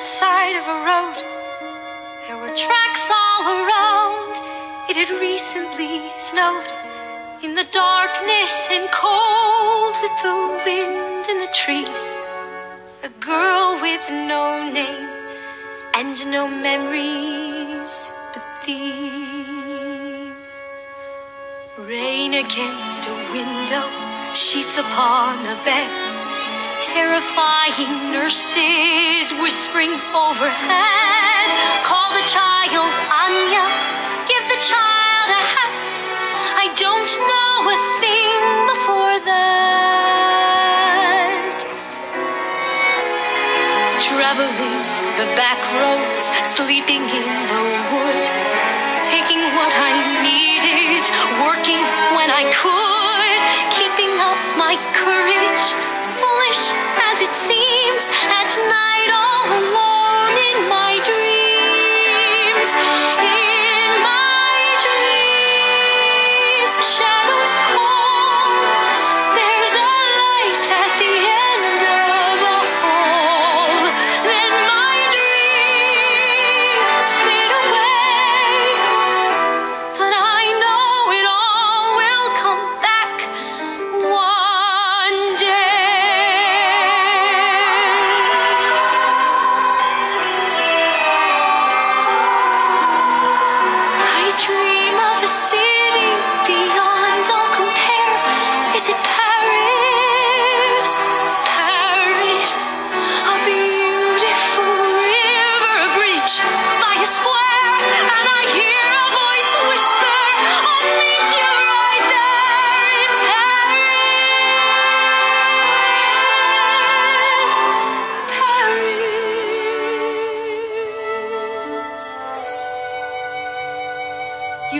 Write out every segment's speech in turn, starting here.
side of a road. There were tracks all around. It had recently snowed. In the darkness and cold, with the wind in the trees, a girl with no name and no memories but these. Rain against a window, sheets upon a bed, terrifying nurses whispering overhead. Call the child Anya, give the child a hat. I don't know a thing before that. Traveling the back roads, sleeping in the wood, taking what I needed, working when I could, keeping up my courage,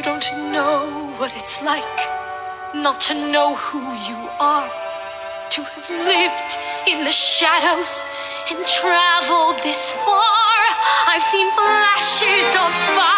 You don't know what it's like not to know who you are, to have lived in the shadows and traveled this far. I've seen flashes of fire.